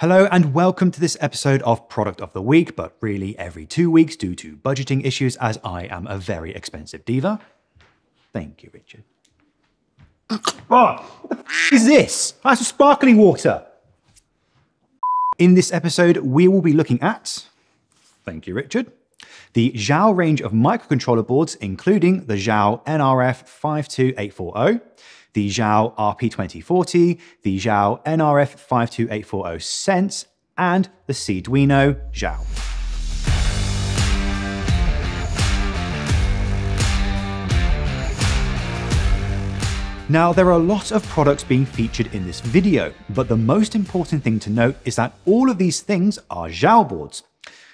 Hello and welcome to this episode of Product of the Week, but really every two weeks due to budgeting issues as I am a very expensive diva. Thank you, Richard. Oh, what the is this? That's sparkling water. In this episode, we will be looking at, thank you, Richard, the Xiao range of microcontroller boards, including the Xiao NRF 52840, the Xiao RP2040, the Xiao NRF 52840 Sense, and the Seeeduino Xiao. Now, there are a lot of products being featured in this video, but the most important thing to note is that all of these things are Xiao boards.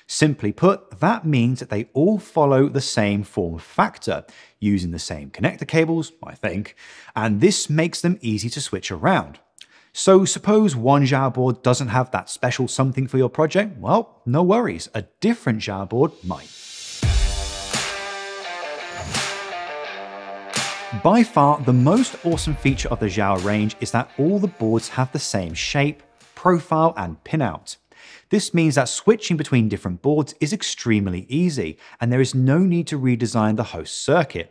Simply put, that means that they all follow the same form factor, using the same connector cables, I think, and this makes them easy to switch around. So suppose one Xiao board doesn't have that special something for your project? Well, no worries, a different Xiao board might. By far, the most awesome feature of the Xiao range is that all the boards have the same shape, profile, and pinout. This means that switching between different boards is extremely easy, and there is no need to redesign the host circuit.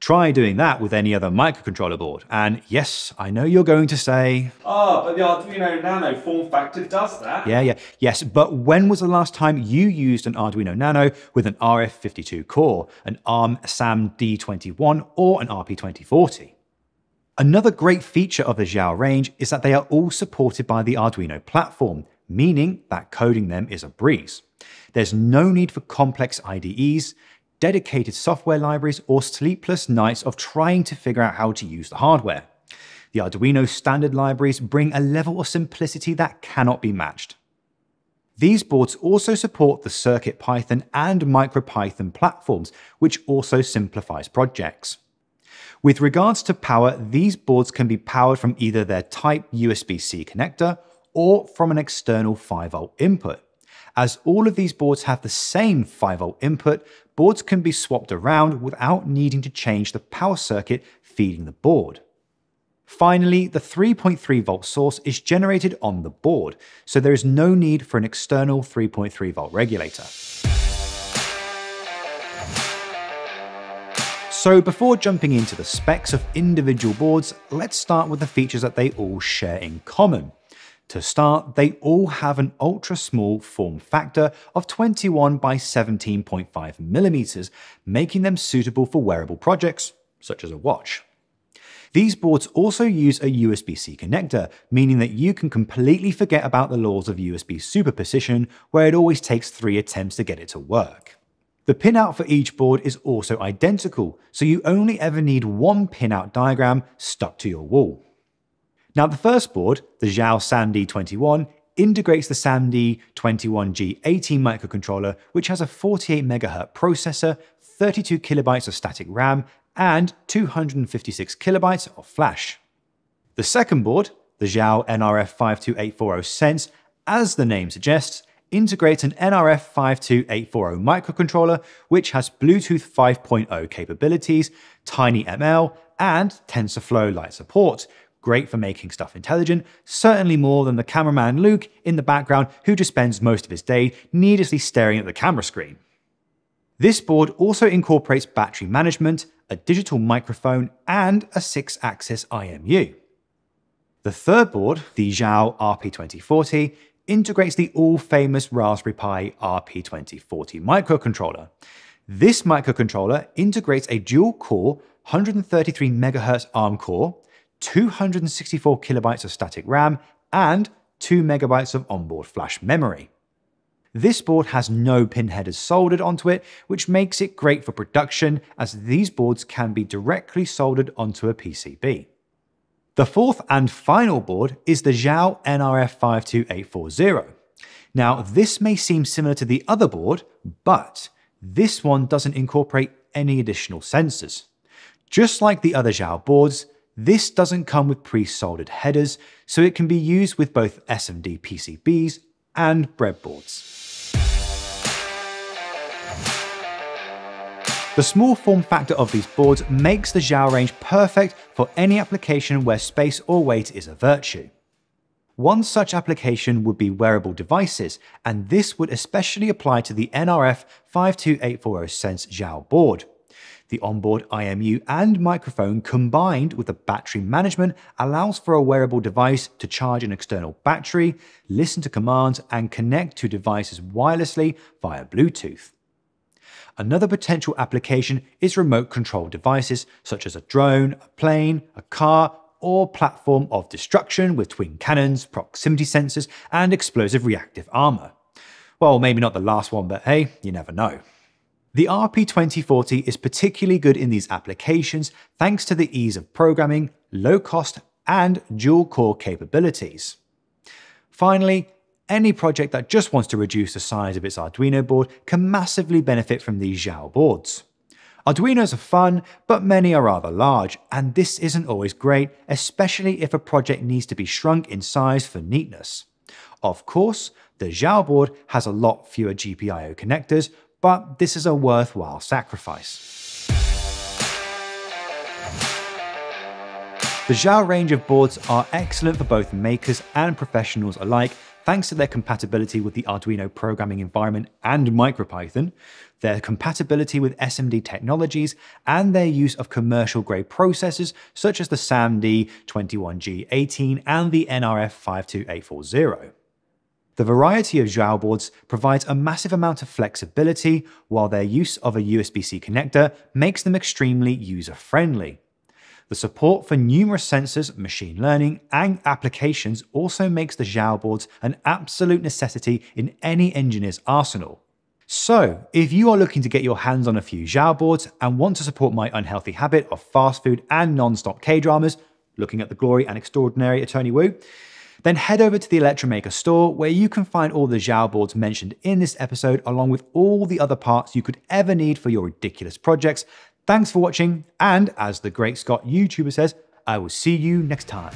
Try doing that with any other microcontroller board, and yes, I know you're going to say, Oh, but the Arduino Nano form factor does that. yeah, yeah, yes, but when was the last time you used an Arduino Nano with an RF52 core, an ARM SAM D21, or an RP2040? Another great feature of the Xiao range is that they are all supported by the Arduino platform, meaning that coding them is a breeze. There's no need for complex IDEs, dedicated software libraries, or sleepless nights of trying to figure out how to use the hardware. The Arduino standard libraries bring a level of simplicity that cannot be matched. These boards also support the CircuitPython and MicroPython platforms, which also simplifies projects. With regards to power, these boards can be powered from either their Type USB C connector or from an external 5V input. As all of these boards have the same 5V input, boards can be swapped around without needing to change the power circuit feeding the board. Finally, the 3.3 volt source is generated on the board, so there is no need for an external 3.3 volt regulator. So before jumping into the specs of individual boards, let's start with the features that they all share in common. To start, they all have an ultra small form factor of 21 by 17.5 millimeters, making them suitable for wearable projects, such as a watch. These boards also use a USB C connector, meaning that you can completely forget about the laws of USB superposition, where it always takes three attempts to get it to work. The pinout for each board is also identical, so you only ever need one pinout diagram stuck to your wall. Now, the first board, the Xiao SAMD 21, integrates the SAMD 21G18 microcontroller, which has a 48 MHz processor, 32 kilobytes of static RAM, and 256 kilobytes of flash. The second board, the Xiao NRF 52840 Sense, as the name suggests, integrates an NRF 52840 microcontroller which has Bluetooth 5.0 capabilities, TinyML, and TensorFlow Lite support. Great for making stuff intelligent, certainly more than the cameraman Luke in the background who just spends most of his day needlessly staring at the camera screen. This board also incorporates battery management, a digital microphone, and a 6 axis IMU. The third board, the Xiao RP2040, integrates the all famous Raspberry Pi RP2040 microcontroller. This microcontroller integrates a dual core 133 MHz ARM core, 264 kilobytes of static RAM, and 2 megabytes of onboard flash memory. This board has no pin headers soldered onto it, which makes it great for production as these boards can be directly soldered onto a PCB. The fourth and final board is the Xiao NRF 52840. Now, this may seem similar to the other board, but this one doesn't incorporate any additional sensors. Just like the other Xiao boards, this doesn't come with pre-soldered headers, so it can be used with both SMD PCBs and breadboards. The small form factor of these boards makes the Xiao range perfect for any application where space or weight is a virtue. One such application would be wearable devices, and this would especially apply to the NRF 52840 Sense Xiao board. The onboard IMU and microphone combined with the battery management allows for a wearable device to charge an external battery, listen to commands, and connect to devices wirelessly via Bluetooth. Another potential application is remote control devices such as a drone, a plane, a car, or platform of destruction with twin cannons, proximity sensors, and explosive reactive armor. Well, maybe not the last one, but hey, you never know. The RP2040 is particularly good in these applications thanks to the ease of programming, low cost, and dual core capabilities. Finally, any project that just wants to reduce the size of its Arduino board can massively benefit from these Xiao boards. Arduinos are fun, but many are rather large, and this isn't always great, especially if a project needs to be shrunk in size for neatness. Of course, the Xiao board has a lot fewer GPIO connectors, but this is a worthwhile sacrifice. The Xiao range of boards are excellent for both makers and professionals alike, thanks to their compatibility with the Arduino programming environment and MicroPython, their compatibility with SMD technologies, and their use of commercial grade processors such as the SAMD 21G18 and the NRF 52840. The variety of Xiao boards provides a massive amount of flexibility, while their use of a USB-C connector makes them extremely user-friendly. The support for numerous sensors, machine learning, and applications also makes the Xiao boards an absolute necessity in any engineer's arsenal. So, if you are looking to get your hands on a few Xiao boards and want to support my unhealthy habit of fast food and non-stop K-dramas, looking at the glory and extraordinary Attorney Woo, then head over to the Electromaker store where you can find all the Xiao boards mentioned in this episode along with all the other parts you could ever need for your ridiculous projects. Thanks for watching, and as the great Scott YouTuber says, I will see you next time.